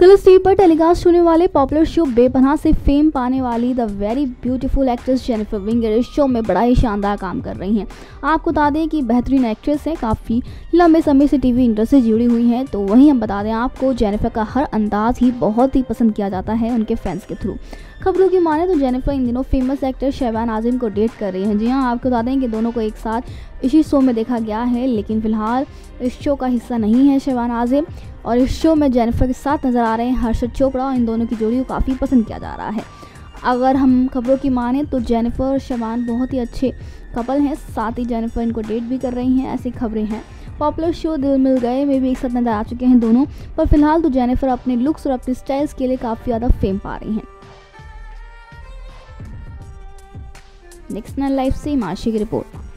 Colors TV पर telecast होने वाले पॉपुलर शो बेपनाह से फेम पाने वाली the very beautiful actress Jennifer Winget इस शो में बड़ा ही शानदार काम कर रही हैं। आपको बता दें कि बेहतरीन एक्ट्रेस है, काफ़ी लंबे समय से टीवी इंडस्ट्री से जुड़ी हुई हैं तो वहीं हम बता दें आपको जेनिफर का हर अंदाज ही बहुत ही पसंद किया जाता है उनके फैंस के थ्रू। खबरों की माने तो जेनिफर इन दिनों फ़ेमस एक्टर शहबान आजिम को डेट कर रही हैं। जी हाँ आपको बता दें कि दोनों को एक साथ इसी शो में देखा गया है, लेकिन फ़िलहाल इस शो का हिस्सा नहीं है शहबान आजिम, और इस शो में जेनिफर के साथ नज़र आ रहे हैं। हर्षद चोपड़ा और इन दोनों की जोड़ी को काफ़ी पसंद किया जा रहा है। अगर हम खबरों की माने तो जेनिफर और शबान बहुत ही अच्छे कपल हैं। साथ ही जेनिफर इनको डेट भी कर रही हैं, ऐसी खबरें हैं। पॉपुलर शो दिल मिल गए में भी एक साथ नज़र आ चुके हैं दोनों। पर फ़िलहाल तो जेनिफर अपने लुक्स और अपने स्टाइल्स के लिए काफ़ी ज़्यादा फेम पा रही हैं। नेक्स्ट लाइफ से माशी की रिपोर्ट।